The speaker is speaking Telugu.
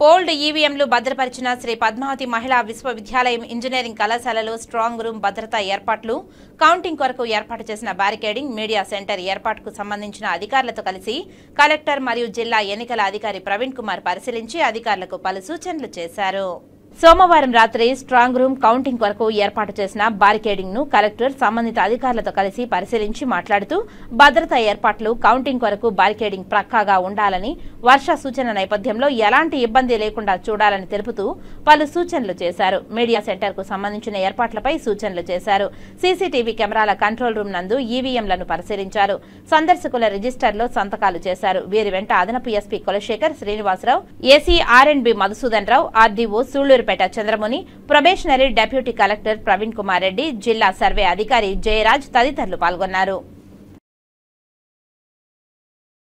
పోల్డ్ ఈవీఎంలు భద్రపరిచిన శ్రీ పద్మావతి మహిళా విశ్వవిద్యాలయం ఇంజనీరింగ్ కళాశాలలో స్ట్రాంగ్ రూమ్ భద్రతా ఏర్పాట్లు కౌంటింగ్ కొరకు ఏర్పాటు చేసిన బ్యారికేడింగ్ మీడియా సెంటర్ ఏర్పాటుకు సంబంధించిన అధికారులతో కలిసి కలెక్టర్ మరియు జిల్లా ఎన్నికల అధికారి ప్రవీణ్ కుమార్ పరిశీలించి అధికారులకు పలు సూచనలు చేశారు. సోమవారం రాత్రి స్ట్రాంగ్ రూమ్ కౌంటింగ్ కొరకు ఏర్పాటు చేసిన బారికేడింగ్ను కలెక్టర్ సంబంధిత అధికారులతో కలిసి పరిశీలించి మాట్లాడుతూ భద్రతా ఏర్పాట్లు కౌంటింగ్ కొరకు బారికేడింగ్ ప్రక్కాగా ఉండాలని వర్ష సూచన నేపథ్యంలో ఎలాంటి ఇబ్బంది లేకుండా చూడాలని తెలుపుతూ పలు సూచనలు చేశారు. మీడియా సెంటర్కు సంబంధించిన ఏర్పాట్లపై సూచనలు చేశారు. సీసీటీవీ కెమెరాల కంట్రోల్ రూమ్ నందు ఈవీఎంలను పరిశీలించారు. సందర్శకుల రిజిస్టర్లో సంతకాలు చేశారు. వీరి వెంట అదనపు SP Kulasekhar Srinivasarao AC B Madhusudan Rao RDO Sullurupeta Chandramuni probationary deputy collector Praveen Kumar Reddy జిల్లా సర్వే అధికారి జయరాజ్ తదితరులు పాల్గొన్నారు.